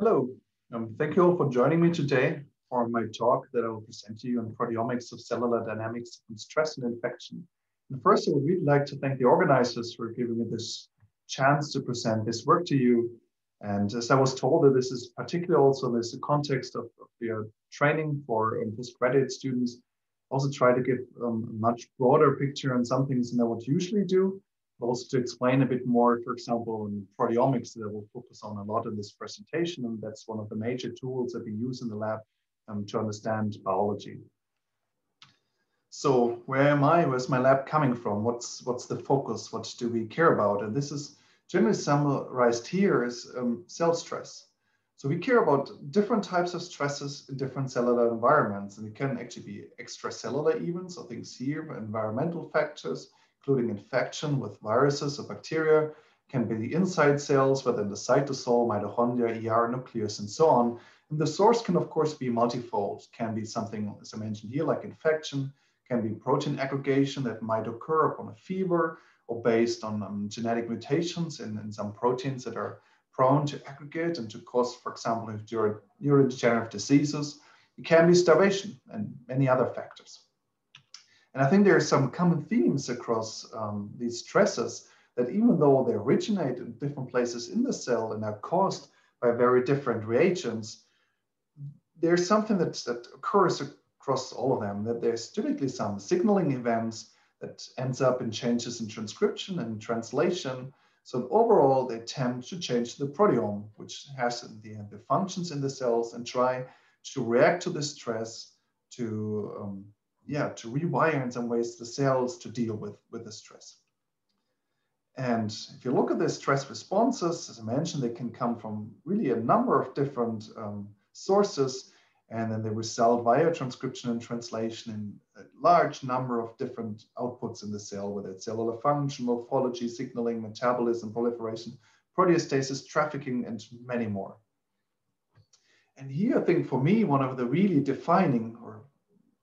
Hello, um, thank you all for joining me today for my talk that I will present to you on proteomics of cellular dynamics and stress and infection. And first, I would really like to thank the organizers for giving me this chance to present this work to you. And as I was told that this is particularly also in this context of, of the training for um, postgraduate students, also try to give um, a much broader picture on some things than I would usually do also to explain a bit more, for example, in proteomics that we'll focus on a lot in this presentation. And that's one of the major tools that we use in the lab um, to understand biology. So where am I? Where's my lab coming from? What's, what's the focus? What do we care about? And this is generally summarized here as um, cell stress. So we care about different types of stresses in different cellular environments. And it can actually be extracellular even, so things here, environmental factors, including infection with viruses or bacteria, can be the inside cells within the cytosol, mitochondria, ER nucleus, and so on. And the source can, of course, be multifold. Can be something, as I mentioned here, like infection, can be protein aggregation that might occur upon a fever or based on um, genetic mutations in, in some proteins that are prone to aggregate and to cause, for example, neurodegenerative diseases. It can be starvation and many other factors. And I think there are some common themes across um, these stresses that even though they originate in different places in the cell and are caused by very different reagents, there's something that, that occurs across all of them, that there's typically some signaling events that ends up in changes in transcription and translation. So overall, they tend to change the proteome, which has the, the functions in the cells and try to react to the stress to um, yeah, to rewire in some ways the cells to deal with, with the stress. And if you look at the stress responses, as I mentioned, they can come from really a number of different um, sources, and then they result via transcription and translation in a large number of different outputs in the cell, whether it's cellular function, morphology, signaling, metabolism, proliferation, proteostasis, trafficking, and many more. And here, I think for me, one of the really defining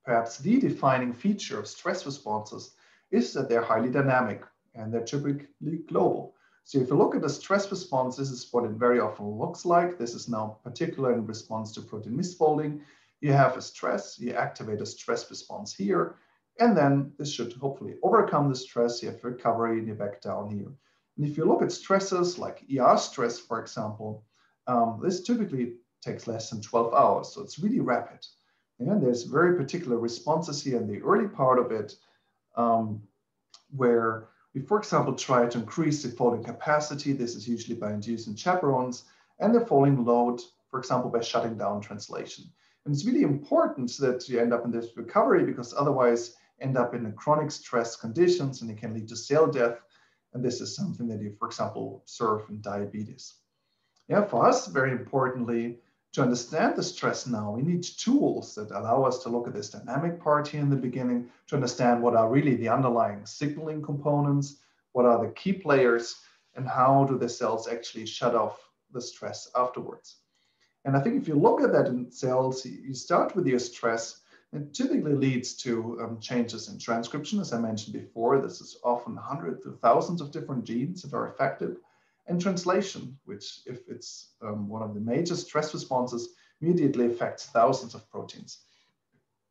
perhaps the defining feature of stress responses is that they're highly dynamic and they're typically global. So if you look at the stress response, this is what it very often looks like. This is now particular in response to protein misfolding. You have a stress, you activate a stress response here, and then this should hopefully overcome the stress. You have recovery and you're back down here. And if you look at stresses like ER stress, for example, um, this typically takes less than 12 hours. So it's really rapid. And there's very particular responses here in the early part of it, um, where we, for example, try to increase the folding capacity. This is usually by inducing chaperones and the folding load, for example, by shutting down translation. And it's really important that you end up in this recovery because otherwise end up in the chronic stress conditions and it can lead to cell death. And this is something that you, for example, observe in diabetes. Yeah, for us, very importantly, to understand the stress now, we need tools that allow us to look at this dynamic part here in the beginning, to understand what are really the underlying signaling components, what are the key players, and how do the cells actually shut off the stress afterwards. And I think if you look at that in cells, you start with your stress, it typically leads to um, changes in transcription, as I mentioned before. This is often hundreds to thousands of different genes that are affected and translation, which if it's um, one of the major stress responses, immediately affects thousands of proteins.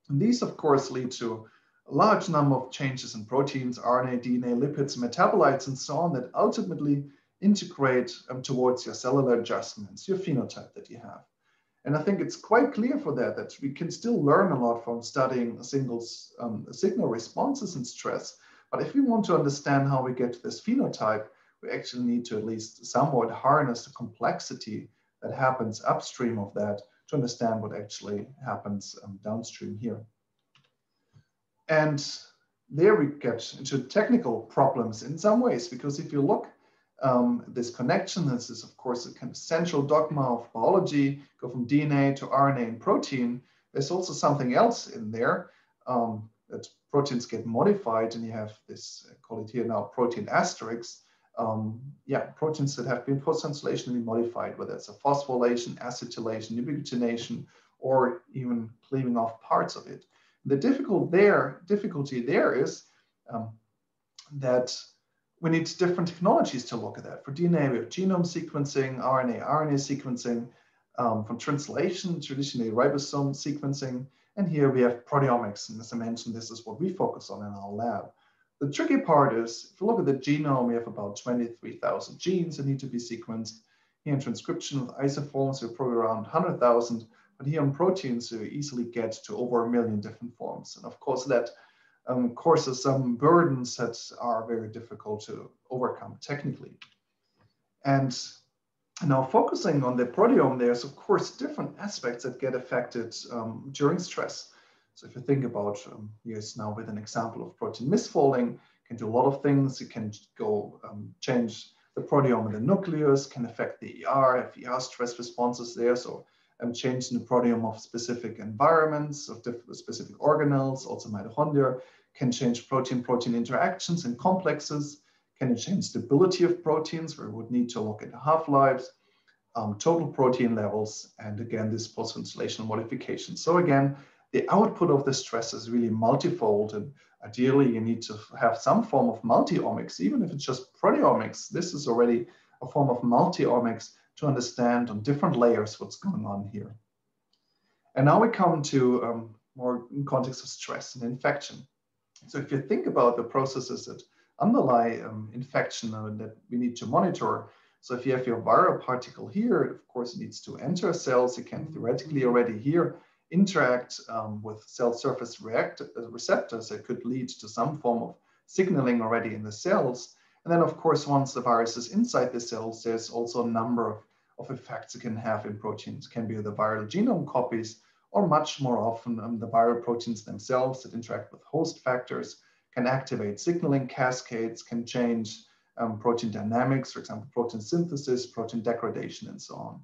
And these, of course, lead to a large number of changes in proteins, RNA, DNA, lipids, metabolites, and so on that ultimately integrate um, towards your cellular adjustments, your phenotype that you have. And I think it's quite clear for that, that we can still learn a lot from studying single um, signal responses in stress. But if we want to understand how we get to this phenotype, we actually need to at least somewhat harness the complexity that happens upstream of that to understand what actually happens um, downstream here. And there we get into technical problems in some ways, because if you look um, this connection, this is of course a kind of central dogma of biology, go from DNA to RNA and protein. There's also something else in there um, that proteins get modified and you have this, call it here now protein asterisks, um, yeah, proteins that have been post-translationally modified, whether it's a phosphorylation, acetylation, ubiquitination, or even cleaving off parts of it. The difficult there, difficulty there is um, that we need different technologies to look at that. For DNA, we have genome sequencing, RNA, RNA sequencing. Um, from translation, traditionally ribosome sequencing, and here we have proteomics. And as I mentioned, this is what we focus on in our lab. The tricky part is, if you look at the genome, we have about 23,000 genes that need to be sequenced. Here in transcription with isoforms, we're probably around 100,000, but here on proteins, you easily get to over a million different forms. And of course, that um, causes some burdens that are very difficult to overcome technically. And now focusing on the proteome, there's of course different aspects that get affected um, during stress. So if you think about, um, here's now with an example of protein misfolding, can do a lot of things. You can go um, change the proteome in the nucleus, can affect the ER, have ER stress responses there. So um, change in the proteome of specific environments, of specific organelles, also mitochondria, can change protein-protein interactions and complexes, can change stability of proteins, where we would need to look at half-lives, um, total protein levels, and again, this post-translational modification. So again, the output of the stress is really multifold and ideally you need to have some form of multi-omics, even if it's just proteomics. This is already a form of multi-omics to understand on different layers what's going on here. And now we come to um, more in context of stress and infection. So if you think about the processes that underlie um, infection uh, that we need to monitor, so if you have your viral particle here, of course, it needs to enter cells. It can theoretically already here interact um, with cell surface react receptors that could lead to some form of signaling already in the cells. And then, of course, once the virus is inside the cells, there's also a number of, of effects it can have in proteins. It can be the viral genome copies, or much more often um, the viral proteins themselves that interact with host factors, can activate signaling cascades, can change um, protein dynamics, for example, protein synthesis, protein degradation, and so on.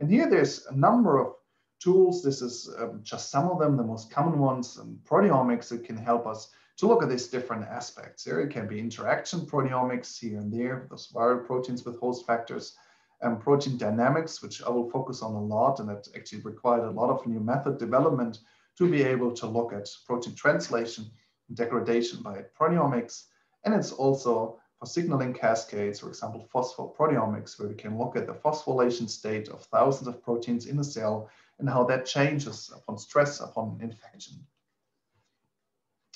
And here there's a number of tools. This is um, just some of them, the most common ones, and proteomics that can help us to look at these different aspects. Here it can be interaction proteomics here and there, those viral proteins with host factors, and protein dynamics, which I will focus on a lot, and that actually required a lot of new method development to be able to look at protein translation and degradation by proteomics. And it's also for signaling cascades, for example, phosphoproteomics, where we can look at the phosphorylation state of thousands of proteins in a cell and how that changes upon stress, upon infection.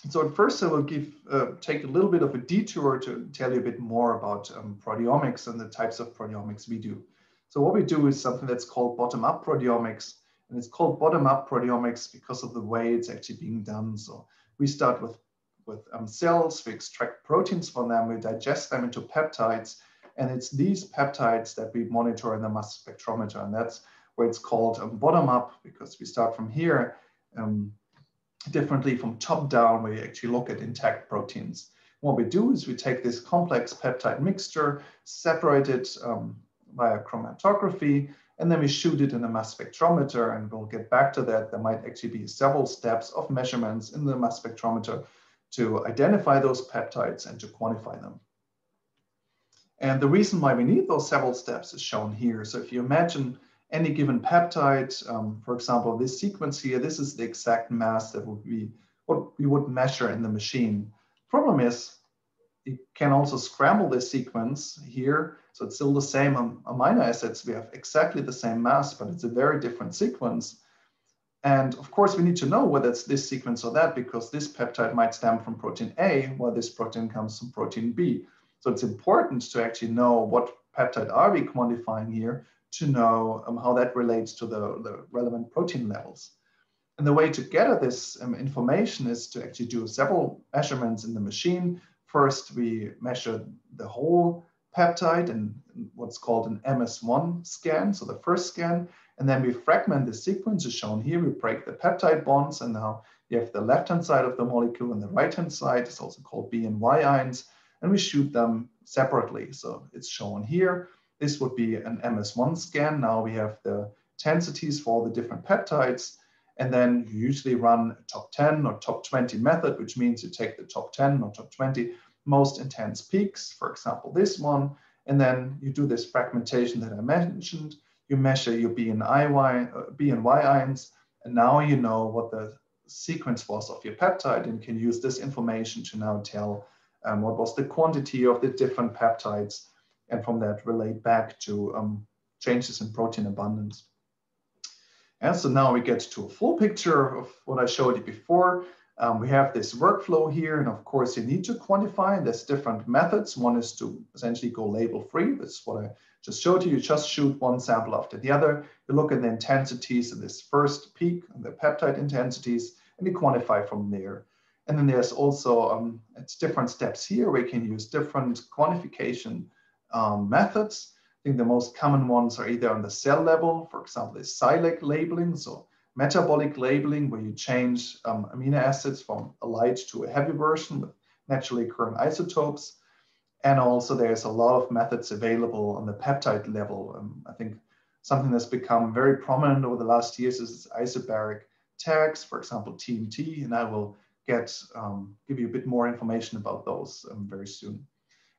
So at first I will give, uh, take a little bit of a detour to tell you a bit more about um, proteomics and the types of proteomics we do. So what we do is something that's called bottom-up proteomics, and it's called bottom-up proteomics because of the way it's actually being done. So we start with, with um, cells, we extract proteins from them, we digest them into peptides, and it's these peptides that we monitor in the mass spectrometer, and that's where it's called um, bottom up because we start from here um, differently from top down where you actually look at intact proteins. What we do is we take this complex peptide mixture, separate it um, via chromatography, and then we shoot it in a mass spectrometer and we'll get back to that. There might actually be several steps of measurements in the mass spectrometer to identify those peptides and to quantify them. And the reason why we need those several steps is shown here. So if you imagine any given peptide. Um, for example, this sequence here, this is the exact mass that would be what we would measure in the machine. Problem is, it can also scramble this sequence here. So it's still the same amino acids. We have exactly the same mass, but it's a very different sequence. And of course, we need to know whether it's this sequence or that because this peptide might stem from protein A, while this protein comes from protein B. So it's important to actually know what peptide are we quantifying here to know um, how that relates to the, the relevant protein levels. And the way to gather this um, information is to actually do several measurements in the machine. First, we measure the whole peptide in what's called an MS1 scan, so the first scan, and then we fragment the sequence as shown here. We break the peptide bonds, and now you have the left-hand side of the molecule and the right-hand side. It's also called B and Y ions, and we shoot them separately. So it's shown here. This would be an MS1 scan. Now we have the intensities for the different peptides. And then you usually run a top 10 or top 20 method, which means you take the top 10 or top 20 most intense peaks, for example, this one, and then you do this fragmentation that I mentioned. You measure your B and, uh, B and Y ions, and now you know what the sequence was of your peptide and can use this information to now tell um, what was the quantity of the different peptides and from that relate back to um, changes in protein abundance. And so now we get to a full picture of what I showed you before. Um, we have this workflow here, and of course you need to quantify, and there's different methods. One is to essentially go label free. That's what I just showed you. You just shoot one sample after the other. You look at the intensities of this first peak, the peptide intensities, and you quantify from there. And then there's also, um, it's different steps here. We can use different quantification um, methods. I think the most common ones are either on the cell level, for example, is Silac labeling, so metabolic labeling, where you change um, amino acids from a light to a heavy version with naturally occurring isotopes. And also there's a lot of methods available on the peptide level. Um, I think something that's become very prominent over the last years is isobaric tags, for example, TMT, and I will get um, give you a bit more information about those um, very soon.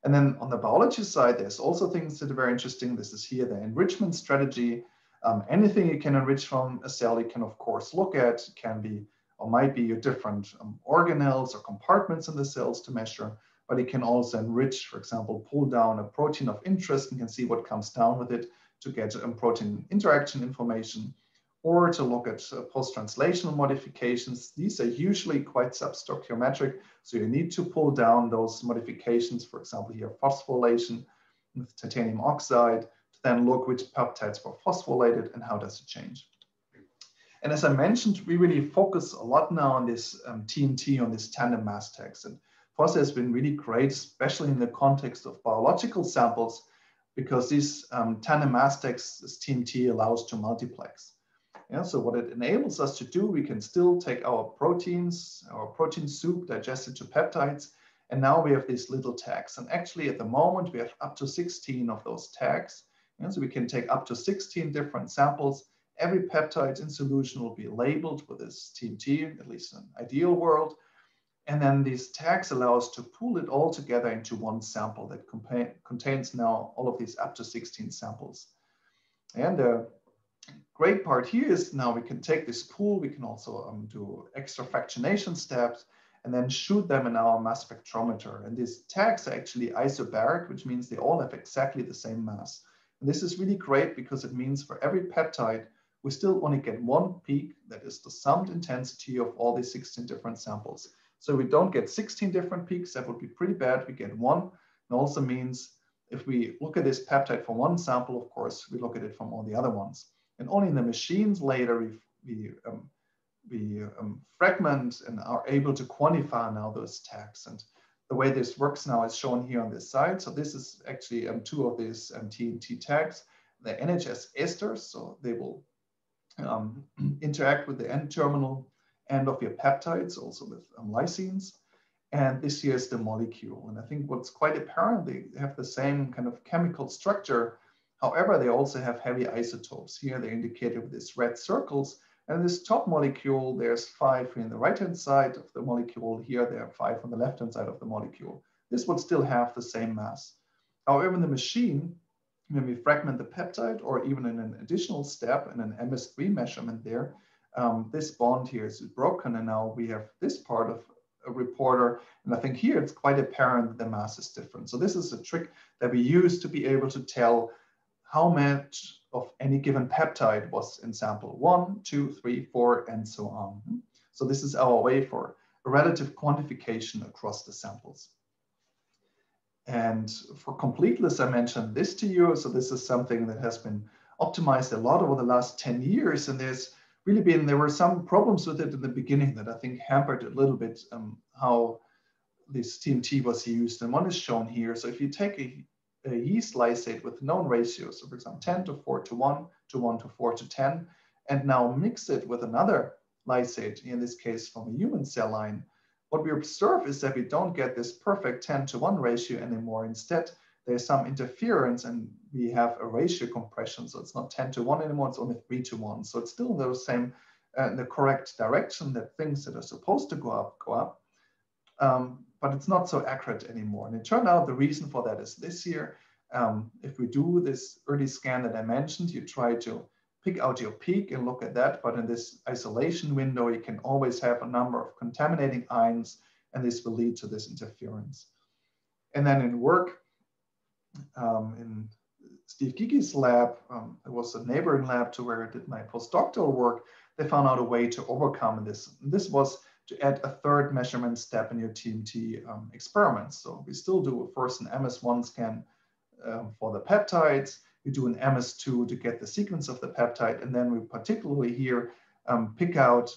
And then on the biology side, there's also things that are very interesting. This is here the enrichment strategy. Um, anything you can enrich from a cell, you can of course look at, can be or might be your different um, organelles or compartments in the cells to measure, but it can also enrich, for example, pull down a protein of interest and can see what comes down with it to get um, protein interaction information or to look at uh, post-translational modifications. These are usually quite substoichiometric, so you need to pull down those modifications, for example, here phosphorylation with titanium oxide, to then look which peptides were phosphorylated and how does it change. And as I mentioned, we really focus a lot now on this um, TMT, on this tandem mass tags. And for has been really great, especially in the context of biological samples, because these um, tandem mass tags, this TMT allows to multiplex. Yeah, so what it enables us to do, we can still take our proteins, our protein soup, digest it to peptides, and now we have these little tags. And actually at the moment, we have up to 16 of those tags. So we can take up to 16 different samples. Every peptide in solution will be labeled with this TMT, at least in ideal world. And then these tags allow us to pool it all together into one sample that contains now all of these up to 16 samples. And uh, great part here is now we can take this pool, we can also um, do extra fractionation steps and then shoot them in our mass spectrometer. And these tags are actually isobaric, which means they all have exactly the same mass. And this is really great because it means for every peptide, we still only get one peak that is the summed intensity of all these 16 different samples. So we don't get 16 different peaks, that would be pretty bad. We get one. It also means if we look at this peptide from one sample, of course, we look at it from all the other ones. And only in the machines later we, we, um, we um, fragment and are able to quantify now those tags. And the way this works now is shown here on this side. So this is actually um, two of these um, TMT tags. The NHS esters, so they will um, interact with the N-terminal end of your peptides, also with um, lysines. And this here is the molecule. And I think what's quite apparent, they have the same kind of chemical structure However, they also have heavy isotopes. Here they're indicated with these red circles. And this top molecule, there's five in the right-hand side of the molecule. Here there are five on the left-hand side of the molecule. This would still have the same mass. However, in the machine, when we fragment the peptide or even in an additional step in an MS3 measurement there, um, this bond here is broken and now we have this part of a reporter. And I think here it's quite apparent that the mass is different. So this is a trick that we use to be able to tell how much of any given peptide was in sample one, two, three, four, and so on. So this is our way for a relative quantification across the samples. And for completeness, I mentioned this to you. So this is something that has been optimized a lot over the last 10 years. And there's really been, there were some problems with it in the beginning that I think hampered a little bit um, how this TMT was used. And one is shown here. So if you take a a yeast lysate with known ratios, so for example, 10 to 4 to 1 to 1 to 4 to 10, and now mix it with another lysate, in this case from a human cell line, what we observe is that we don't get this perfect 10 to 1 ratio anymore. Instead, there's some interference and we have a ratio compression. So it's not 10 to 1 anymore, it's only 3 to 1. So it's still the same, uh, the correct direction that things that are supposed to go up, go up. Um, but it's not so accurate anymore. And it turned out the reason for that is this year, um, if we do this early scan that I mentioned, you try to pick out your peak and look at that. But in this isolation window, you can always have a number of contaminating ions, and this will lead to this interference. And then in work, um, in Steve Gygi's lab, um, it was a neighboring lab to where I did my postdoctoral work, they found out a way to overcome this. And this was to add a third measurement step in your TMT um, experiments. So we still do first an MS1 scan um, for the peptides, we do an MS2 to get the sequence of the peptide, and then we particularly here um, pick out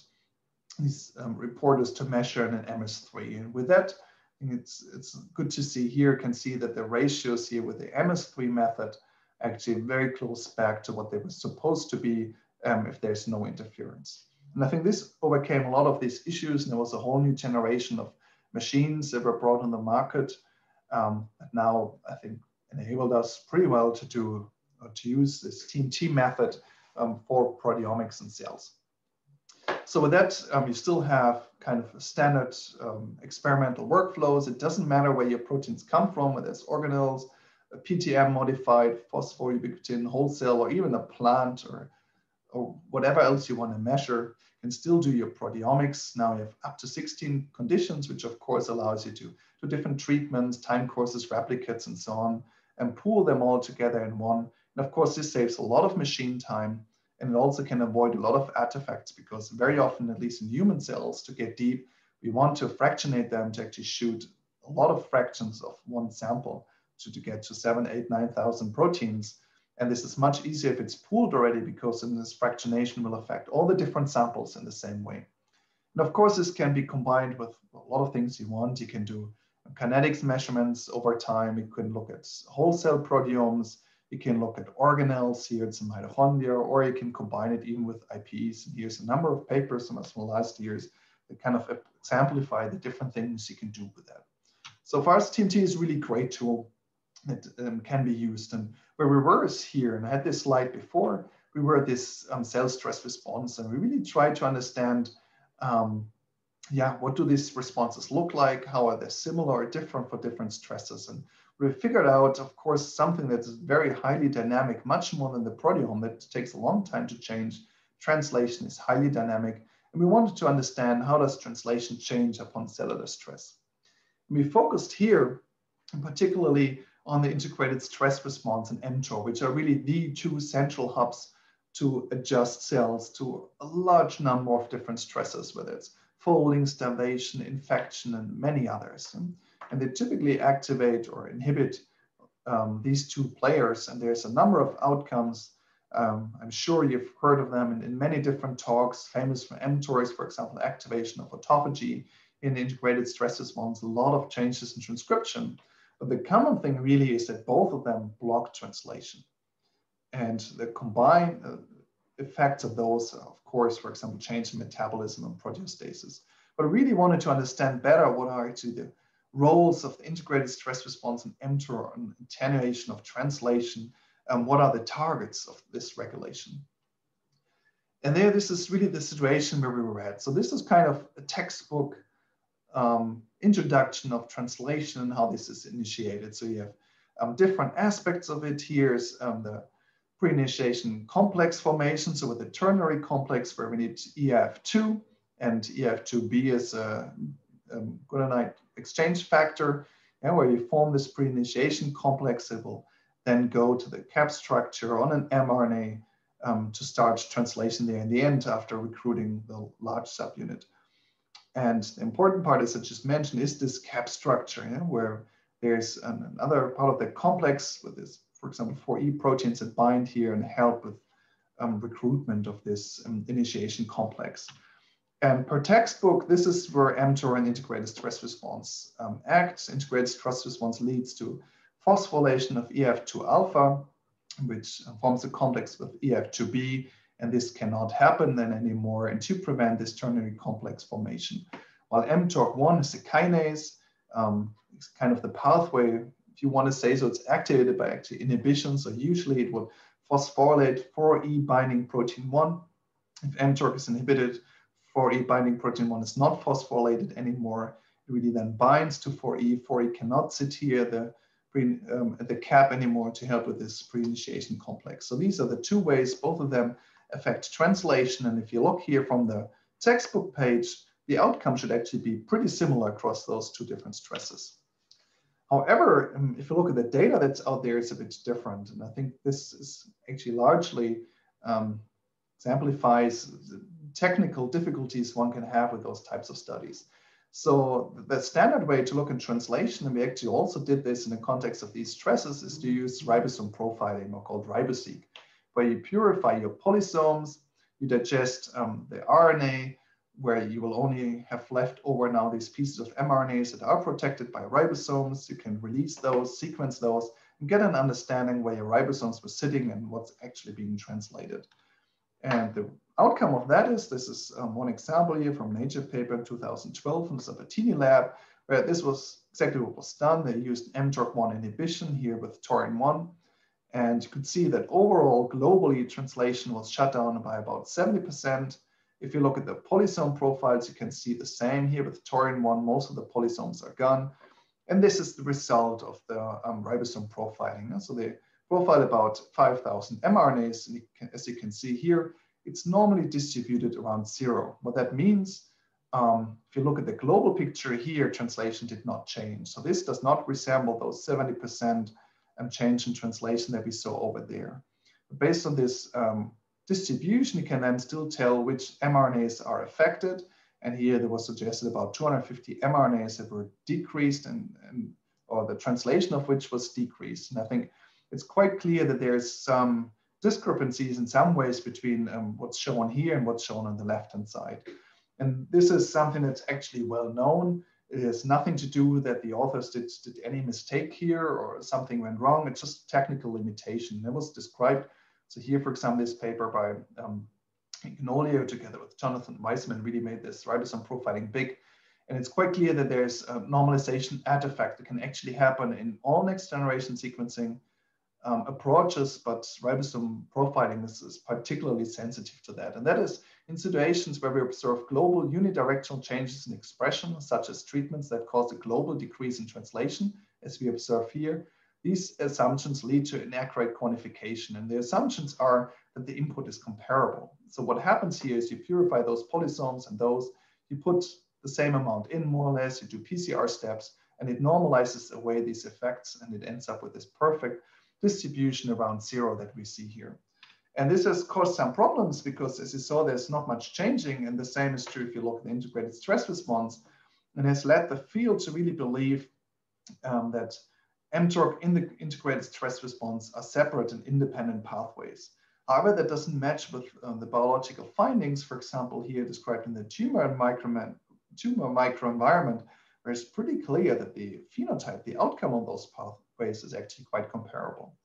these um, reporters to measure in an MS3. And with that, it's, it's good to see here, can see that the ratios here with the MS3 method actually very close back to what they were supposed to be um, if there's no interference. And I think this overcame a lot of these issues. And there was a whole new generation of machines that were brought on the market. Um, now, I think, enabled us pretty well to do to use this TMT method um, for proteomics and cells. So with that, um, you still have kind of standard um, experimental workflows. It doesn't matter where your proteins come from, whether it's organelles, a PTM modified, phosphoubiquitin, whole cell, or even a plant or, or whatever else you want to measure, can still do your proteomics. Now you have up to 16 conditions, which of course allows you to do different treatments, time courses, replicates, and so on, and pool them all together in one. And of course, this saves a lot of machine time and it also can avoid a lot of artifacts because very often, at least in human cells, to get deep, we want to fractionate them to actually shoot a lot of fractions of one sample to, to get to seven, eight, 9,000 proteins. And this is much easier if it's pooled already because in this fractionation will affect all the different samples in the same way. And of course, this can be combined with a lot of things you want. You can do kinetics measurements over time. You can look at whole cell proteomes. You can look at organelles here, it's mitochondria, or you can combine it even with IPs. And here's a number of papers from us the last years that kind of exemplify the different things you can do with that. So far as TMT is really great tool that um, can be used. And where we were is here, and I had this slide before, we were at this um, cell stress response, and we really tried to understand, um, yeah, what do these responses look like? How are they similar or different for different stresses? And we figured out, of course, something that's very highly dynamic, much more than the proteome that takes a long time to change. Translation is highly dynamic. And we wanted to understand how does translation change upon cellular stress. And we focused here particularly on the integrated stress response and mTOR, which are really the two central hubs to adjust cells to a large number of different stresses, whether it's folding, starvation, infection, and many others. And they typically activate or inhibit um, these two players. And there's a number of outcomes. Um, I'm sure you've heard of them in, in many different talks, famous for mTORs, for example, activation of autophagy in integrated stress response, a lot of changes in transcription. But the common thing really is that both of them block translation. And the combined uh, effects of those, of course, for example, change in metabolism and proteostasis. But I really wanted to understand better what are actually the roles of the integrated stress response and mTOR and attenuation of translation, and what are the targets of this regulation. And there, this is really the situation where we were at. So this is kind of a textbook um, introduction of translation and how this is initiated. So you have um, different aspects of it. Here's um, the pre-initiation complex formation. So with the ternary complex where we need eIF2 and eIF2B is a, a guanidine exchange factor, yeah, where you form this pre-initiation complex. It will then go to the cap structure on an mRNA um, to start translation there in the end after recruiting the large subunit. And the important part, as I just mentioned, is this cap structure, yeah, where there's an, another part of the complex with this, for example, 4E proteins that bind here and help with um, recruitment of this um, initiation complex. And per textbook, this is where mTOR and integrated stress response um, acts. Integrated stress response leads to phosphorylation of eIF2 alpha, which forms a complex with eIF2B and this cannot happen then anymore and to prevent this ternary complex formation. While mTORC1 is a kinase, um, it's kind of the pathway, if you want to say so, it's activated by actually inhibition. So usually it would phosphorylate 4E binding protein 1. If mTORC is inhibited, 4E binding protein 1 is not phosphorylated anymore. It really then binds to 4E. 4E cannot sit here the, um, the cap anymore to help with this pre-initiation complex. So these are the two ways, both of them affect translation. And if you look here from the textbook page, the outcome should actually be pretty similar across those two different stresses. However, um, if you look at the data that's out there, it's a bit different. And I think this is actually largely um, exemplifies the technical difficulties one can have with those types of studies. So the standard way to look in translation, and we actually also did this in the context of these stresses, is to use ribosome profiling or called RiboSeq, where you purify your polysomes, you digest um, the RNA, where you will only have left over now these pieces of mRNAs that are protected by ribosomes. You can release those, sequence those, and get an understanding where your ribosomes were sitting and what's actually being translated. And the outcome of that is, this is um, one example here from Nature paper in 2012 from the Sabatini lab, where this was exactly what was done. They used mTORC1 inhibition here with Torin-1. And you could see that overall, globally, translation was shut down by about 70%. If you look at the polysome profiles, you can see the same here with Torin-1, most of the polysomes are gone. And this is the result of the um, ribosome profiling. So they profile about 5,000 mRNAs. And as you can see here, it's normally distributed around zero. What that means, um, if you look at the global picture here, translation did not change. So this does not resemble those 70% um, change in translation that we saw over there. Based on this um, distribution, you can then still tell which mRNAs are affected. And here there was suggested about 250 mRNAs that were decreased and, and or the translation of which was decreased. And I think it's quite clear that there's some discrepancies in some ways between um, what's shown here and what's shown on the left-hand side. And this is something that's actually well known. It has nothing to do that the authors did, did any mistake here or something went wrong. It's just technical limitation. That was described so here, for example, this paper by um, Ingolia together with Jonathan Weissman really made this ribosome profiling big. And it's quite clear that there's a normalization artifact that can actually happen in all next generation sequencing um, approaches, but ribosome profiling is, is, particularly sensitive to that. And that is in situations where we observe global unidirectional changes in expression, such as treatments that cause a global decrease in translation, as we observe here, these assumptions lead to inaccurate quantification. And the assumptions are that the input is comparable. So what happens here is you purify those polysomes and those, you put the same amount in more or less, you do PCR steps, and it normalizes away these effects and it ends up with this perfect distribution around zero that we see here. And this has caused some problems because as you saw, there's not much changing. And the same is true if you look at the integrated stress response and has led the field to really believe um, that mTORC in the integrated stress response are separate and independent pathways. However, that doesn't match with um, the biological findings, for example, here described in the tumor, micro tumor microenvironment, where it's pretty clear that the phenotype, the outcome of those pathways is actually quite comparable.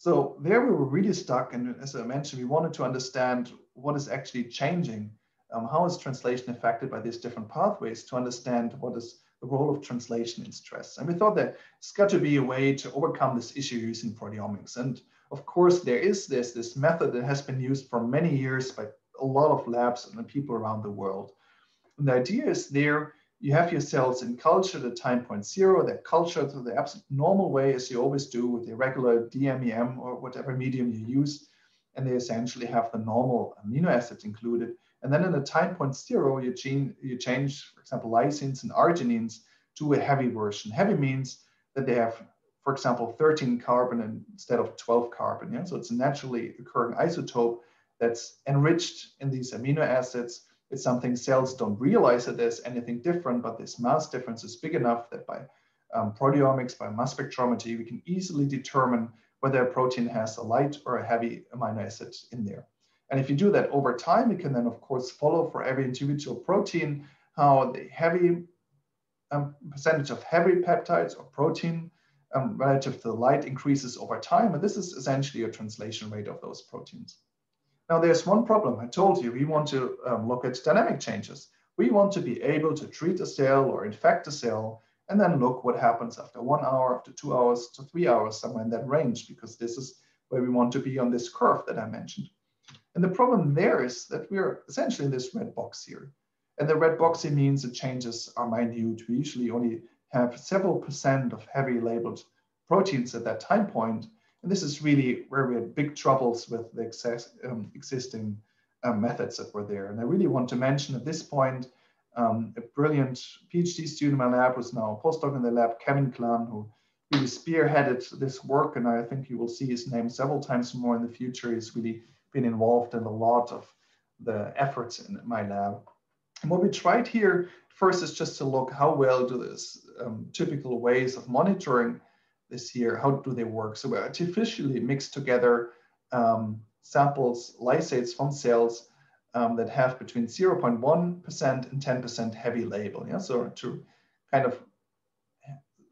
So there we were really stuck. And as I mentioned, we wanted to understand what is actually changing. Um, how is translation affected by these different pathways to understand what is the role of translation in stress. And we thought that it's got to be a way to overcome this issue using proteomics. And of course, there is this, this method that has been used for many years by a lot of labs and people around the world. And the idea is there, you have your cells in culture at time point zero, they're cultured to the absolute normal way as you always do with the regular DMEM or whatever medium you use. And they essentially have the normal amino acids included. And then in the time point zero, you, gene, you change, for example, lysines and arginines to a heavy version. Heavy means that they have, for example, 13 carbon instead of 12 carbon. Yeah? So it's a naturally occurring isotope that's enriched in these amino acids. It's something cells don't realize that there's anything different, but this mass difference is big enough that by um, proteomics, by mass spectrometry, we can easily determine whether a protein has a light or a heavy amino acid in there. And if you do that over time, you can then, of course, follow for every individual protein how the heavy um, percentage of heavy peptides or protein um, relative to the light increases over time. And this is essentially a translation rate of those proteins. Now, there's one problem. I told you we want to um, look at dynamic changes. We want to be able to treat a cell or infect a cell and then look what happens after one hour, after two hours to three hours, somewhere in that range, because this is where we want to be on this curve that I mentioned. And the problem there is that we're essentially in this red box here. And the red box here means the changes are minute. We usually only have several percent of heavy labeled proteins at that time point. And this is really where we had big troubles with the excess, um, existing um, methods that were there. And I really want to mention at this point um, a brilliant PhD student in my lab who's now a postdoc in the lab, Kevin Klann, who really spearheaded this work. And I think you will see his name several times more in the future. He's really been involved in a lot of the efforts in my lab. And what we tried here first is just to look how well do this um, typical ways of monitoring this year. how do they work? So we artificially mixed together um, samples, lysates from cells um, that have between 0.1% and 10% heavy label. Yeah, so to kind of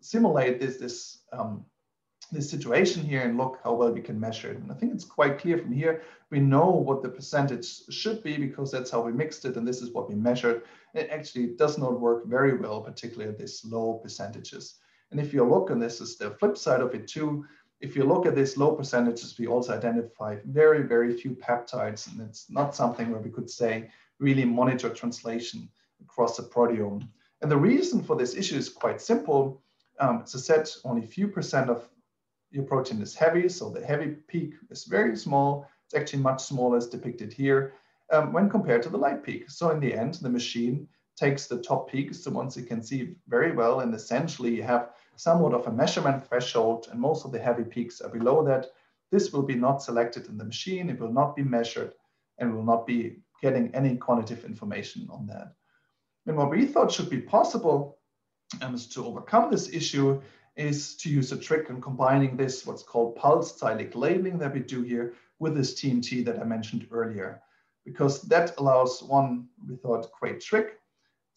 simulate this this um, this situation here and look how well we can measure it. And I think it's quite clear from here. We know what the percentage should be because that's how we mixed it, and this is what we measured. It actually does not work very well, particularly at these low percentages. And if you look, and this is the flip side of it too, if you look at these low percentages, we also identify very, very few peptides, and it's not something where we could say really monitor translation across the proteome. And the reason for this issue is quite simple. Um, as I said, only few percent of your protein is heavy, so the heavy peak is very small. It's actually much smaller as depicted here um, when compared to the light peak. So in the end, the machine takes the top peaks, the ones you can see very well, and essentially you have somewhat of a measurement threshold, and most of the heavy peaks are below that. This will be not selected in the machine, it will not be measured, and will not be getting any quantitative information on that. And what we thought should be possible um, is to overcome this issue is to use a trick in combining this, what's called pulse SILAC labeling that we do here with this TMT that I mentioned earlier, because that allows one, we thought, great trick.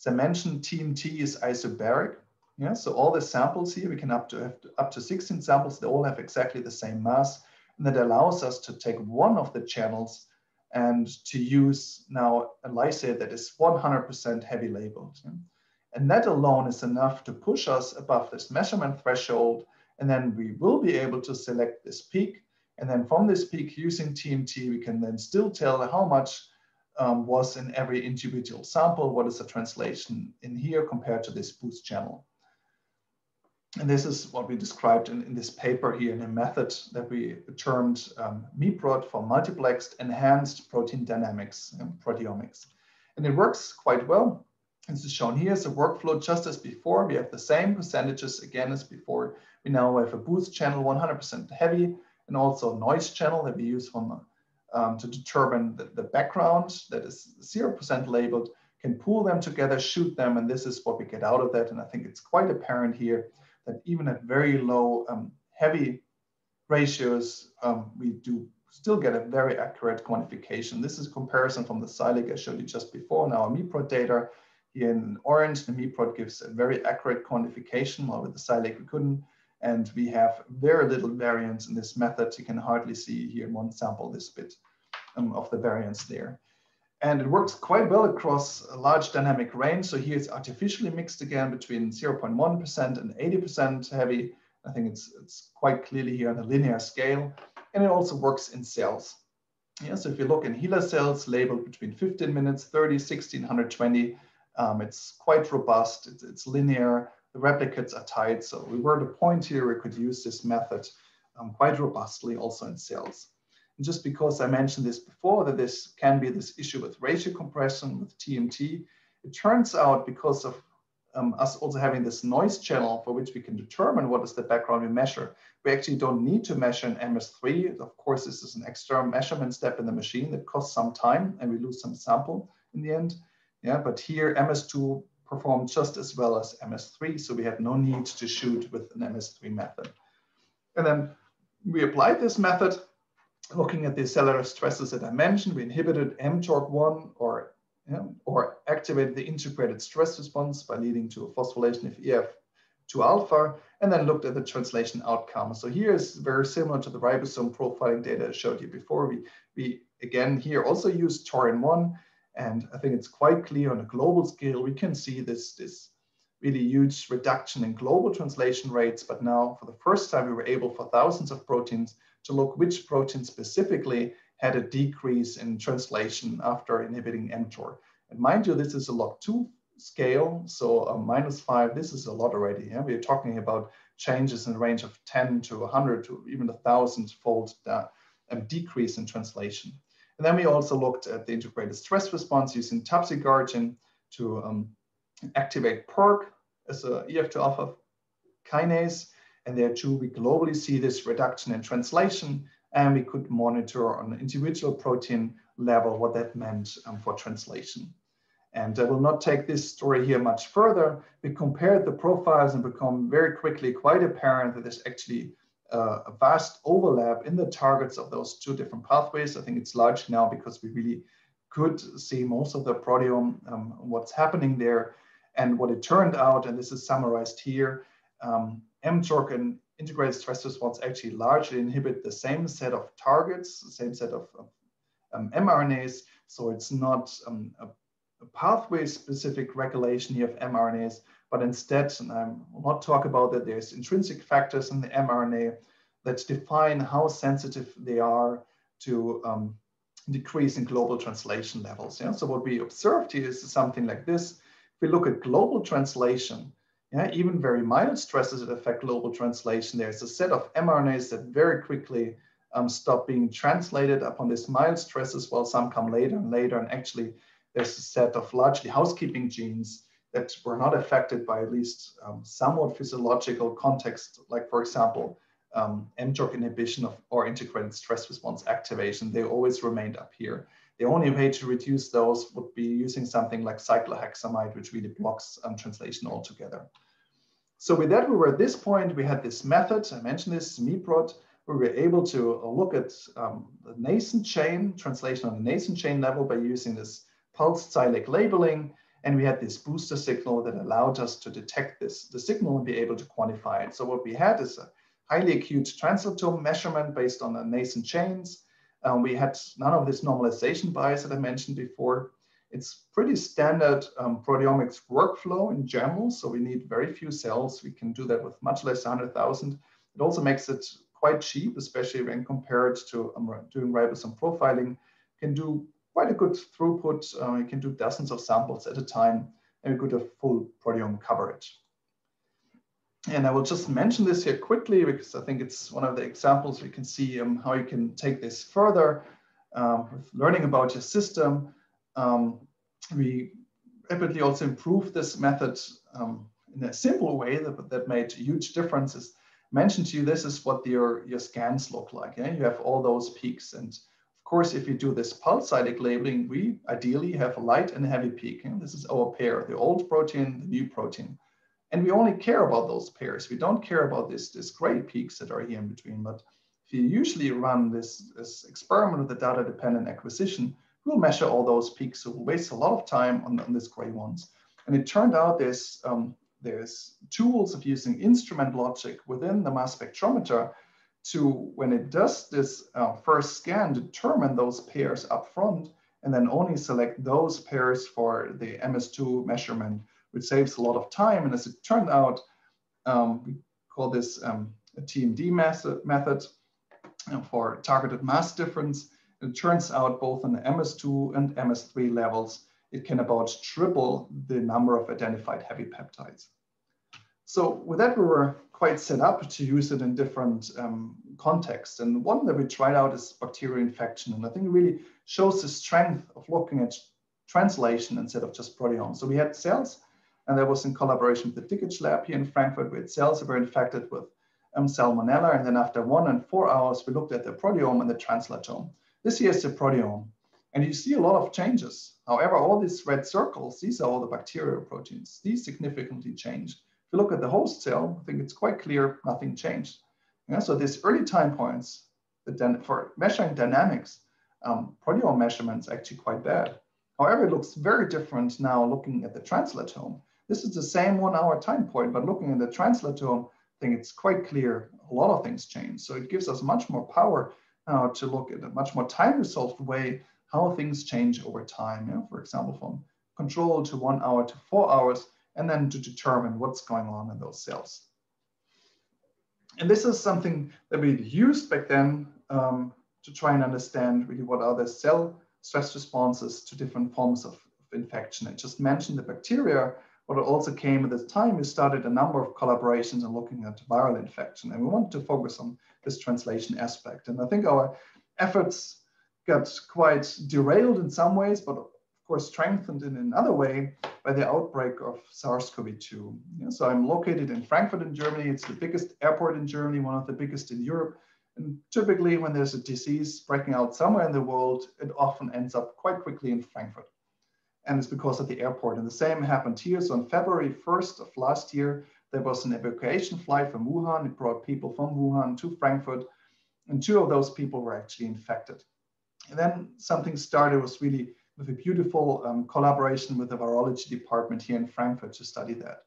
As I mentioned, TMT is isobaric, yeah, so all the samples here, we can up to have up to 16 samples, they all have exactly the same mass. And that allows us to take one of the channels and to use now a lysate that is 100% heavy labeled. Yeah? And that alone is enough to push us above this measurement threshold. And then we will be able to select this peak. And then from this peak using TMT, we can then still tell how much um, was in every individual sample. What is the translation in here compared to this boost channel? And this is what we described in, in this paper here in a method that we termed um, mePROD for multiplexed enhanced protein dynamics and proteomics. And it works quite well. This is shown here as a workflow just as before. We have the same percentages again as before. We now have a boost channel 100% heavy and also a noise channel that we use from, um, to determine the, the background that is 0% labeled, can pull them together, shoot them, and this is what we get out of that. And I think it's quite apparent here that even at very low um, heavy ratios, um, we do still get a very accurate quantification. This is a comparison from the SILAC I showed you just before. Now, our mePROD data here in orange, the mePROD gives a very accurate quantification, while with the SILAC we couldn't. And we have very little variance in this method. You can hardly see here in one sample this bit um, of the variance there. And it works quite well across a large dynamic range. So here it's artificially mixed again between 0.1% and 80% heavy. I think it's, it's quite clearly here on a linear scale. And it also works in cells. Yeah, so if you look in HeLa cells labeled between 15 minutes, 30, 16, 120, um, it's quite robust, it's, it's, linear, the replicates are tight. So we were at a point here we could use this method um, quite robustly also in cells. And just because I mentioned this before, that this can be this issue with ratio compression, with TMT, it turns out because of um, us also having this noise channel for which we can determine what is the background we measure. We actually don't need to measure an MS3. Of course, this is an extra measurement step in the machine that costs some time and we lose some sample in the end. Yeah, but here MS2 performed just as well as MS3, so we had no need to shoot with an MS3 method. And then we applied this method looking at the cellular stresses that I mentioned, we inhibited mTORC1 or, or activated the integrated stress response by leading to a phosphorylation of eIF2 alpha, and then looked at the translation outcome. So here is very similar to the ribosome profiling data I showed you before. We, we again here also used Torin1, and I think it's quite clear on a global scale, we can see this, this really huge reduction in global translation rates, but now for the first time, we were able for thousands of proteins to look which protein specifically had a decrease in translation after inhibiting mTOR. And mind you, this is a log two scale, so a minus five, this is a lot already. Yeah? We're talking about changes in the range of 10 to 100 to even a thousand fold uh, decrease in translation. And then we also looked at the integrated stress response using Thapsigargin to um, activate PERK as a eIF2 alpha kinase. And there too, we globally see this reduction in translation and we could monitor on an individual protein level what that meant um, for translation. And I will not take this story here much further. We compared the profiles and become very quickly quite apparent that there's actually uh, a vast overlap in the targets of those two different pathways. I think it's large now because we really could see most of the proteome, um, what's happening there. And what it turned out, and this is summarized here, um, mTORC and integrated stress response actually largely inhibit the same set of targets, the same set of, of um, mRNAs. So it's not um, a, a pathway specific regulation here of mRNAs, but instead, and I will not talk about that, there's intrinsic factors in the mRNA that define how sensitive they are to um, decrease in global translation levels. Yeah? So what we observed here is something like this. If we look at global translation, yeah, even very mild stresses that affect global translation, there's a set of mRNAs that very quickly um, stop being translated upon this mild stresses, while some come later and later. And actually, there's a set of largely housekeeping genes that were not affected by at least um, somewhat physiological context, like for example, um, mTORC inhibition of or integrated stress response activation. They always remained up here. The only way to reduce those would be using something like cyclohexamide, which really blocks um, translation altogether. So with that, we were at this point, we had this method, I mentioned this, MeProt, where we were able to look at um, the nascent chain, translation on the nascent chain level by using this pulsed Cylic labeling. And we had this booster signal that allowed us to detect this, the signal and be able to quantify it. So what we had is a highly acute transloctome measurement based on the nascent chains. Um, we had none of this normalization bias that I mentioned before. It's pretty standard um, proteomics workflow in general. So we need very few cells. We can do that with much less 100,000. It also makes it quite cheap, especially when compared to um, doing ribosome profiling. Can do quite a good throughput. Uh, you can do dozens of samples at a time and we could have full proteome coverage. And I will just mention this here quickly because I think it's one of the examples we can see um, how you can take this further um, with learning about your system. Um, we rapidly also improved this method um, in a simple way that, that made huge differences. Mentioned to you, this is what your, your scans look like. Yeah? You have all those peaks and course, if you do this pulse cyclic labeling, we ideally have a light and a heavy peak. And this is our pair, the old protein, the new protein. And we only care about those pairs. We don't care about this, this gray peaks that are here in between. But if you usually run this, this experiment with the data-dependent acquisition, we'll measure all those peaks. So we'll waste a lot of time on, on these gray ones. And it turned out there's, um, there's tools of using instrument logic within the mass spectrometer to, when it does this uh, first scan, determine those pairs up front and then only select those pairs for the MS2 measurement, which saves a lot of time. And as it turned out, um, we call this um, a TMD method, uh, for targeted mass difference. It turns out both on the MS2 and MS3 levels, it can about triple the number of identified heavy peptides. So with that, we were quite set up to use it in different um, contexts. And one that we tried out is bacterial infection. And I think it really shows the strength of looking at translation instead of just proteome. So we had cells, and that was in collaboration with the Dickich lab here in Frankfurt. We had cells that were infected with um, salmonella. And then after one and four hours, we looked at the proteome and the translatome. This here is the proteome. And you see a lot of changes. However, all these red circles, these are all the bacterial proteins. These significantly changed you look at the host cell, I think it's quite clear nothing changed. Yeah, so these early time points, for measuring dynamics, um, proteome measurements actually quite bad. However, it looks very different now looking at the translatome. This is the same one hour time point, but looking at the translatome, I think it's quite clear a lot of things change. So it gives us much more power now to look at a much more time resolved way how things change over time. You know, for example, from control to one hour to four hours, and then to determine what's going on in those cells. And this is something that we used back then um, to try and understand really what are the cell stress responses to different forms of, of infection. I just mentioned the bacteria, but it also came at the time we started a number of collaborations and looking at viral infection. And we wanted to focus on this translation aspect. And I think our efforts got quite derailed in some ways, but course, strengthened in another way by the outbreak of SARS-CoV-2. Yeah, so I'm located in Frankfurt in Germany. It's the biggest airport in Germany, one of the biggest in Europe. And typically when there's a disease breaking out somewhere in the world, it often ends up quite quickly in Frankfurt. And it's because of the airport. And the same happened here. So on February 1st of last year, there was an evacuation flight from Wuhan. It brought people from Wuhan to Frankfurt. And two of those people were actually infected. And then something started was really with a beautiful um, collaboration with the virology department here in Frankfurt to study that.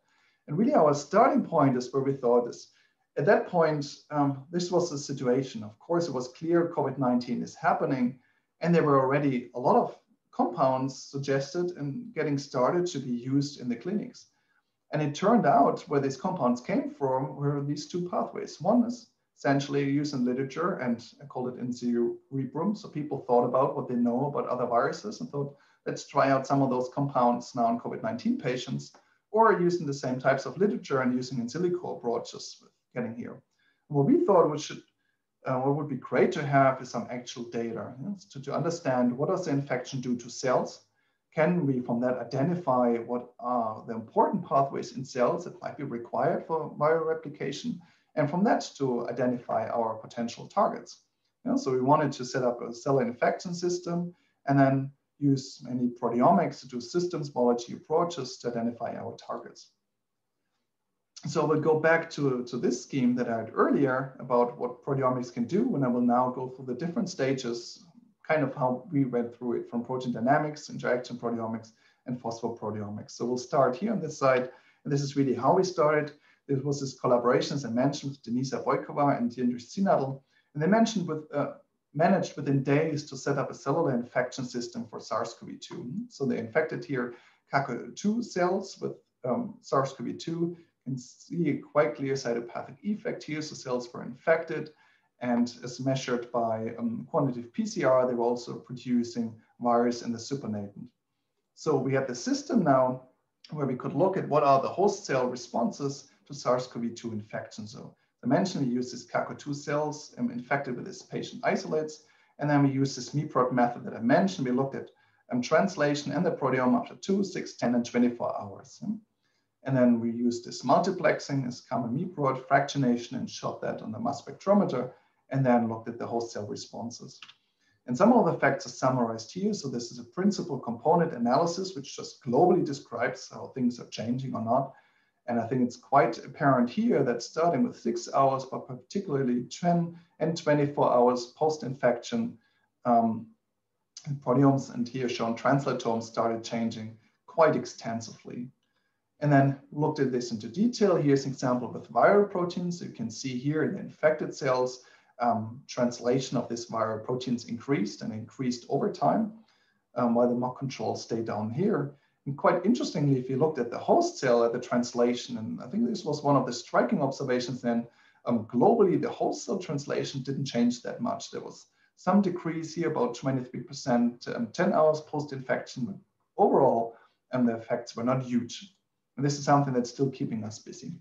And really our starting point is where we thought is, at that point, um, this was the situation. Of course, it was clear COVID-19 is happening and there were already a lot of compounds suggested and getting started to be used in the clinics. And it turned out where these compounds came from were these two pathways. One is essentially used in literature, and I call it in zero rebrum. So people thought about what they know about other viruses and thought, let's try out some of those compounds now in COVID-19 patients, or using the same types of literature and using in silico approaches getting here. What we thought we should, uh, what would be great to have is some actual data to, to understand what does the infection do to cells, can we from that identify what are the important pathways in cells that might be required for viral replication and from that to identify our potential targets. You know, so we wanted to set up a cell infection system and then use many proteomics to do systems biology approaches to identify our targets. So we'll go back to, to this scheme that I had earlier about what proteomics can do, and I will now go through the different stages, kind of how we went through it from protein dynamics, interaction proteomics, and phosphoproteomics. So we'll start here on this side, and this is really how we started. There was this collaboration, as I mentioned, with Denisa Vojkova and Jindřich Cynadl, and they mentioned with, uh, managed within days to set up a cellular infection system for SARS-CoV-2. So they infected here CACO2 cells with um, SARS-CoV-2 and see a quite clear cytopathic effect here. So cells were infected and as measured by um, quantitative PCR, they were also producing virus in the supernatant. So we have the system now where we could look at what are the host cell responses to SARS-CoV-2 infection. So I mentioned we use these CACO2 cells um, infected with this patient isolates, and then we use this MEPROT method that I mentioned. We looked at um, translation and the proteome after 2, 6, 10, and 24 hours. And then we used this multiplexing, this common MEPROT fractionation, and shot that on the mass spectrometer, and then looked at the host cell responses. And some of the facts are summarized here. So this is a principal component analysis, which just globally describes how things are changing or not. And I think it's quite apparent here that starting with six hours, but particularly 10 and 24 hours post-infection, um, proteomes and here shown translatomes started changing quite extensively. And then looked at this into detail. Here's an example with viral proteins. You can see here in the infected cells, um, translation of these viral proteins increased and increased over time, um, while the mock control stayed down here. And quite interestingly, if you looked at the host cell at the translation, and I think this was one of the striking observations then, um, globally, the host cell translation didn't change that much. There was some decrease here, about 23%, um, 10 hours post-infection, overall, um, the effects were not huge. And this is something that's still keeping us busy.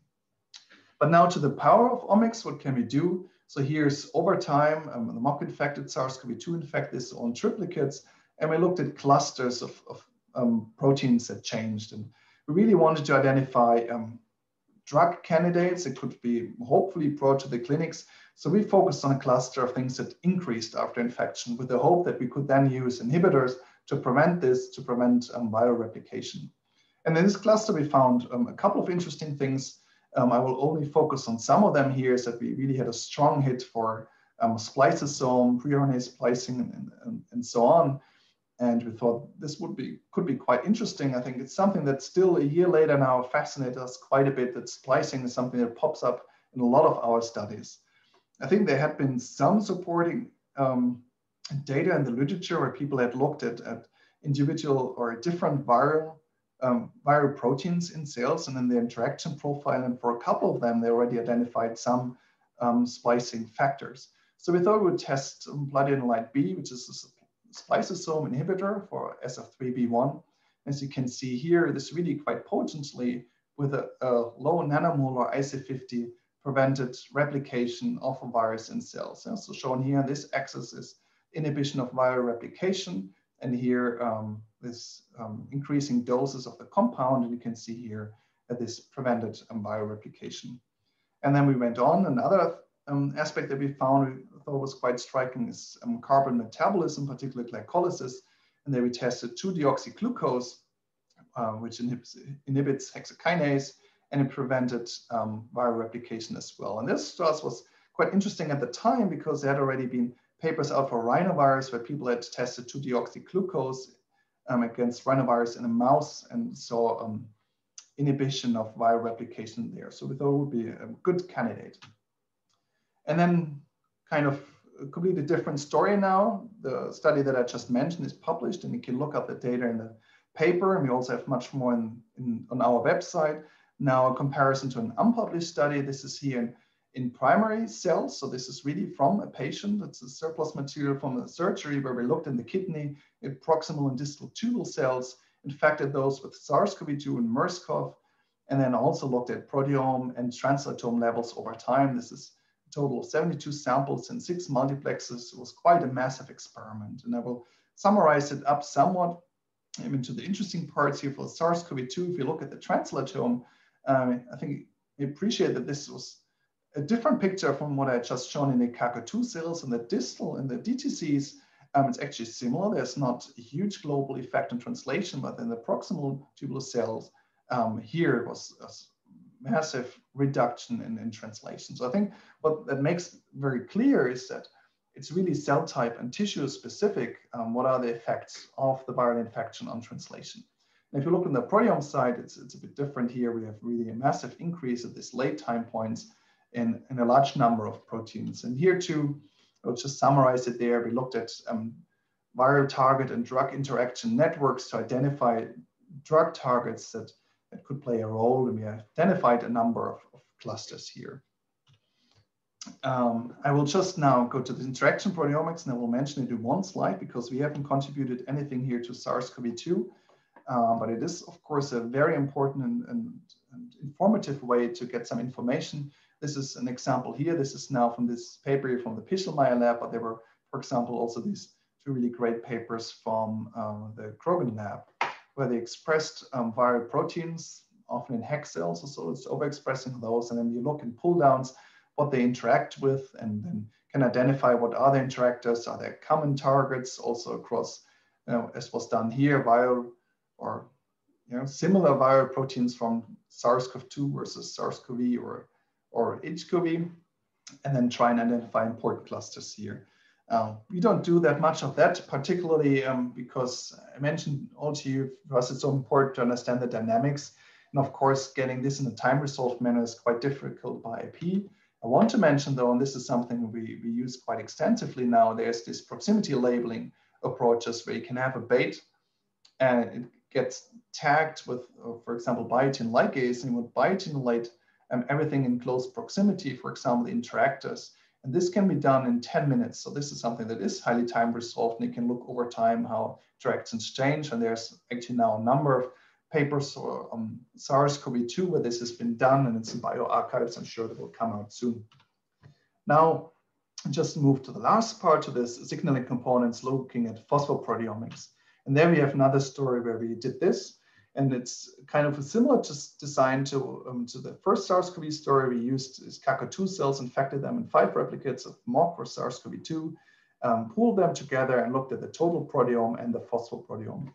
But now to the power of omics, what can we do? So here's over time, um, the mock-infected SARS-CoV-2 infected its own triplicates, and we looked at clusters of, of um, proteins that changed. And we really wanted to identify um, drug candidates that could be hopefully brought to the clinics. So we focused on a cluster of things that increased after infection with the hope that we could then use inhibitors to prevent this, to prevent um, viral replication. And in this cluster, we found um, a couple of interesting things. Um, I will only focus on some of them here, is that we really had a strong hit for um, spliceosome, pre-RNA splicing, and, and, and so on and we thought this would be could be quite interesting. I think it's something that still a year later now fascinates us quite a bit. That splicing is something that pops up in a lot of our studies. I think there had been some supporting um, data in the literature where people had looked at, at individual or different viral um, viral proteins in cells and then the interaction profile. And for a couple of them, they already identified some um, splicing factors. So we thought we would test Bladionolide light B, which is spliceosome inhibitor for SF3B1. As you can see here, this really quite potently with a, a low nanomolar IC50 prevented replication of a virus in cells. Yeah, so shown here, this axis is inhibition of viral replication, And here, um, this um, increasing doses of the compound, and you can see here that this prevented um, viral replication. And then we went on. Another um, aspect that we found thought was quite striking is um, carbon metabolism, particularly glycolysis. And then we tested 2-deoxyglucose, uh, which inhibits, inhibits hexokinase, and it prevented um, viral replication as well. And this to us was quite interesting at the time because there had already been papers out for rhinovirus where people had tested 2-deoxyglucose um, against rhinovirus in a mouse and saw um, inhibition of viral replication there. So we thought it would be a good candidate. And then kind of a completely different story now. The study that I just mentioned is published and you can look up the data in the paper and we also have much more in, in on our website. Now a comparison to an unpublished study. This is here in, in primary cells. So this is really from a patient. It's a surplus material from a surgery where we looked in the kidney, in proximal and distal tubule cells, infected those with SARS-CoV-2 and MERS-CoV, and then also looked at proteome and translatome levels over time. This is total of 72 samples in six multiplexes. It was quite a massive experiment. And I will summarize it up somewhat into the interesting parts here for SARS-CoV-2. If you look at the translatome, um, I think you appreciate that this was a different picture from what I just shown in the CACO2 cells and the distal and the DTCs. Um, it's actually similar. There's not a huge global effect on translation, but in the proximal tubular cells, um, here it was a massive reduction in, in translation. So I think what that makes very clear is that it's really cell type and tissue specific. Um, what are the effects of the viral infection on translation? And if you look on the proteome side, it's, it's a bit different here. We have really a massive increase at this late time points in, in a large number of proteins. And here too, I'll just summarize it there. We looked at um, viral target and drug interaction networks to identify drug targets that that could play a role. And we identified a number of, of clusters here. Um, I will just now go to the interaction proteomics and I will mention it in one slide because we haven't contributed anything here to SARS-CoV-2. Uh, but it is, of course, a very important and, and, and, informative way to get some information. This is an example here. This is now from this paper from the Pischelmayer lab, but there were, for example, also these two really great papers from um, the Krogan lab where they expressed um, viral proteins, often in HEK cells, or so it's overexpressing those. And then you look in pull downs, what they interact with, and then can identify what are the interactors, are there common targets also across, you know, as was done here, viral or you know, similar viral proteins from SARS-CoV-2 versus SARS-CoV or, or HCoV, and then try and identify important clusters here. Uh, we don't do that much of that, particularly um, because I mentioned you, for us it's so important to understand the dynamics. And of course, getting this in a time resolved manner is quite difficult by IP. I want to mention though, and this is something we, we use quite extensively now, there's this proximity labeling approaches where you can have a bait and it gets tagged with, uh, for example, biotin ligase, and with biotin light um, everything in close proximity, for example, the interactors. And this can be done in 10 minutes. So this is something that is highly time resolved and you can look over time how interactions change. And there's actually now a number of papers on um, SARS-CoV-2 where this has been done and it's in bioRxives. I'm sure that will come out soon. Now, just move to the last part of this signaling components looking at phosphoproteomics. And there we have another story where we did this. And it's kind of a similar design to, um, to the first SARS-CoV story. We used is CACO2 cells, infected them in five replicates of mock for SARS-CoV-2, um, pooled them together and looked at the total proteome and the phosphoproteome.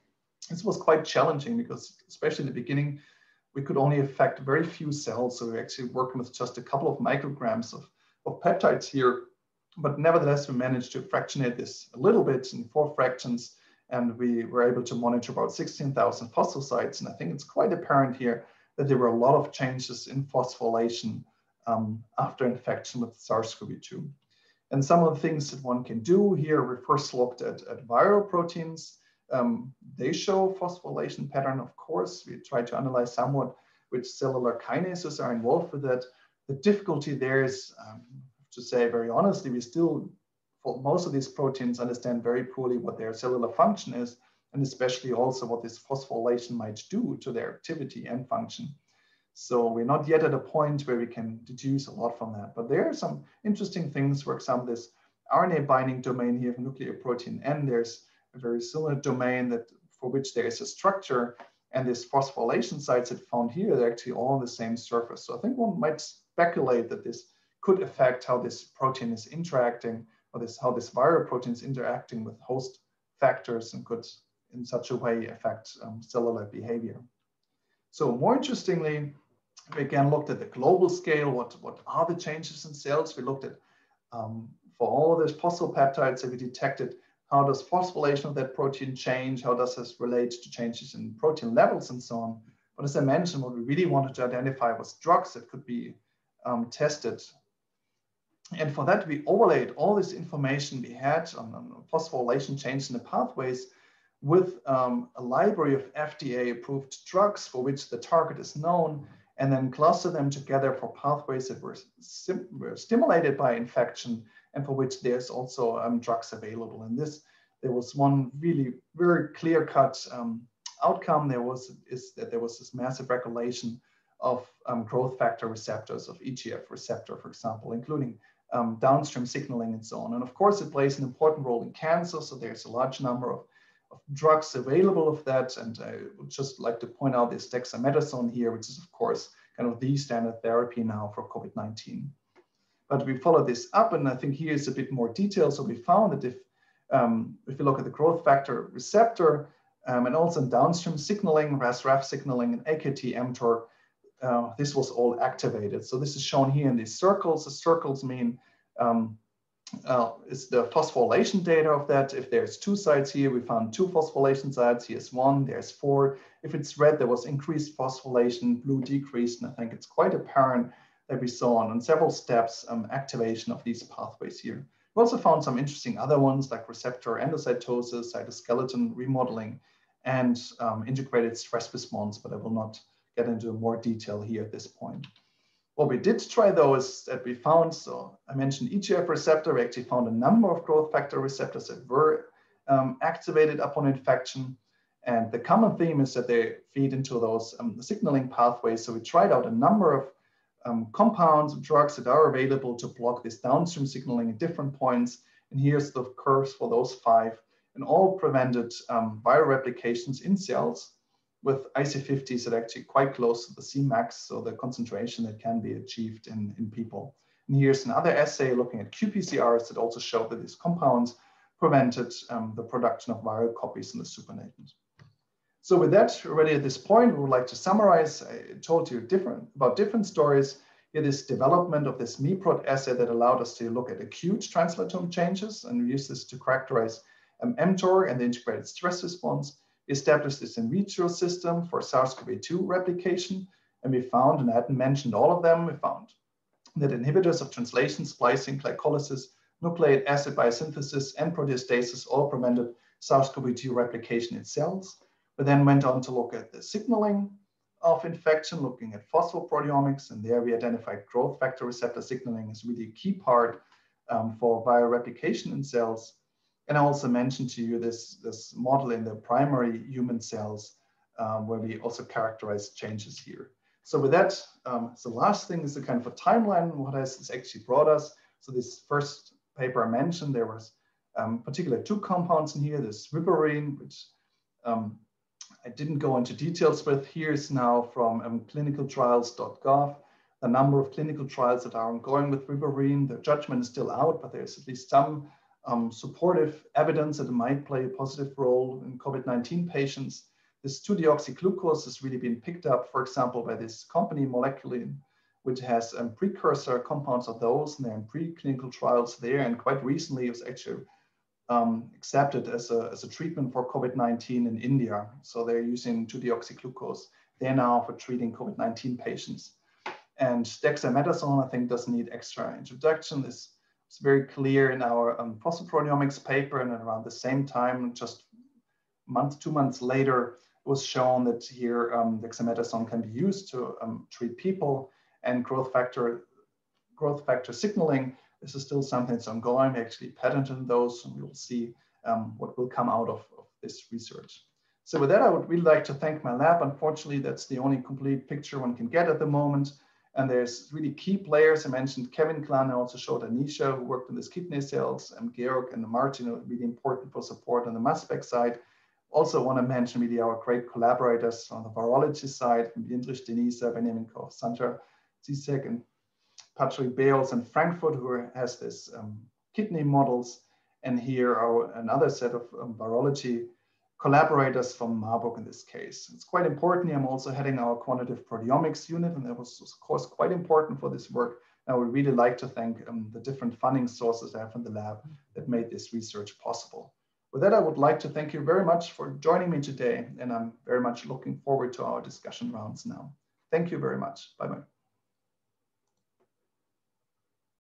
This was quite challenging because especially in the beginning, we could only affect very few cells. So we're actually working with just a couple of micrograms of, of peptides here. But nevertheless, we managed to fractionate this a little bit in four fractions and we were able to monitor about 16,000 fossil sites. And I think it's quite apparent here that there were a lot of changes in phosphorylation um, after infection with SARS-CoV-2. And some of the things that one can do here, we first looked at, at viral proteins. Um, they show phosphorylation pattern, of course. We try to analyze somewhat which cellular kinases are involved with it. The difficulty there is, um, to say very honestly, we still for most of these proteins understand very poorly what their cellular function is, and especially also what this phosphorylation might do to their activity and function. So we're not yet at a point where we can deduce a lot from that. But there are some interesting things. For example, this RNA binding domain here of nuclear protein N, there's a very similar domain that for which there is a structure and these phosphorylation sites that found here, they're actually all on the same surface. So I think one might speculate that this could affect how this protein is interacting or this how this viral protein is interacting with host factors and could in such a way affect um, cellular behavior. So more interestingly, we again looked at the global scale, what, what are the changes in cells? We looked at, um, for all those phosphopeptides that we detected, how does phosphorylation of that protein change? How does this relate to changes in protein levels and so on? But as I mentioned, what we really wanted to identify was drugs that could be um, tested. And for that, we overlaid all this information we had on, on phosphorylation change in the pathways with um, a library of FDA approved drugs for which the target is known and then cluster them together for pathways that were, were stimulated by infection and for which there's also um, drugs available. And this, there was one really very clear cut um, outcome. There was is that there was this massive regulation of um, growth factor receptors of EGF receptor, for example, including um, downstream signaling and so on. And of course, it plays an important role in cancer. So there's a large number of of drugs available of that. And I would just like to point out this dexamethasone here, which is of course kind of the standard therapy now for COVID-19. But we follow this up, and I think here is a bit more detail. So we found that if um, if you look at the growth factor receptor um, and also downstream signaling, RAS-RAF signaling, and AKT mTOR, uh, this was all activated. So this is shown here in these circles. The circles mean um, uh, is the phosphorylation data of that. If there's two sites here, we found two phosphorylation sites. Here's one, there's four. If it's red, there was increased phosphorylation, blue decreased, and I think it's quite apparent that we saw on, on several steps um, activation of these pathways here. We also found some interesting other ones like receptor endocytosis, cytoskeleton remodeling, and um, integrated stress response, but I will not get into more detail here at this point. What we did try though is that we found, so I mentioned EGF receptor, we actually found a number of growth factor receptors that were um, activated upon infection. And the common theme is that they feed into those um, signaling pathways. So we tried out a number of um, compounds, drugs that are available to block this downstream signaling at different points. And here's the curves for those five and all prevented um, viral replications in cells with IC50s that are actually quite close to the Cmax, so the concentration that can be achieved in, in people. And here's another assay looking at qPCRs that also showed that these compounds prevented um, the production of viral copies in the supernatant. So with that, already at this point, we would like to summarize. I told you different about different stories. Here, this development of this MEPROT assay that allowed us to look at acute translation changes and use this to characterize um, mTOR and the integrated stress response established this in vitro system for SARS-CoV-2 replication. And we found, and I hadn't mentioned all of them, we found that inhibitors of translation, splicing, glycolysis, nucleic acid biosynthesis, and proteostasis all prevented SARS-CoV-2 replication in cells. We then went on to look at the signaling of infection, looking at phosphoproteomics, and there we identified growth factor receptor signaling as really a key part um, for viral replication in cells. And I also mentioned to you this, this model in the primary human cells um, where we also characterize changes here. So with that, um, the last thing is a kind of a timeline, what has this actually brought us. So this first paper I mentioned, there was um, particularly two compounds in here, this ribavirin, which um, I didn't go into details with. Here's now from um, clinicaltrials.gov, the number of clinical trials that are ongoing with ribavirin. The judgment is still out, but there's at least some um, supportive evidence that it might play a positive role in COVID-19 patients. This 2-deoxyglucose has really been picked up, for example, by this company Moleculin, which has um, precursor compounds of those, and they're in preclinical trials there. And quite recently, it was actually um, accepted as a, as a treatment for COVID-19 in India. So they're using 2-deoxyglucose there now for treating COVID-19 patients. And dexamethasone, I think, doesn't need extra introduction. This it's very clear in our um, phosphoproteomics paper and around the same time, just month, two months later, it was shown that here um, dexamethasone can be used to um, treat people and growth factor, growth factor signaling. This is still something that's ongoing. We actually patented those and we will see um, what will come out of, of this research. So with that, I would really like to thank my lab. Unfortunately, that's the only complete picture one can get at the moment. And there's really key players. I mentioned Kevin Klan, I also showed Anisha, who worked on this kidney cells, and Georg and Martin are really important for support on the mass spec side. Also want to mention really our great collaborators on the virology side, from Jindrich Denisa, Benjamin Koch, Sandra Zizek, and Patrick Bales in Frankfurt, who has this um, kidney models. And here are another set of um, virology collaborators from Marburg in this case. It's quite important. I'm also heading our quantitative proteomics unit, and that was, of course, quite important for this work. I would really like to thank um, the different funding sources I have in the lab that made this research possible. With that, I would like to thank you very much for joining me today, and I'm very much looking forward to our discussion rounds now. Thank you very much. Bye-bye.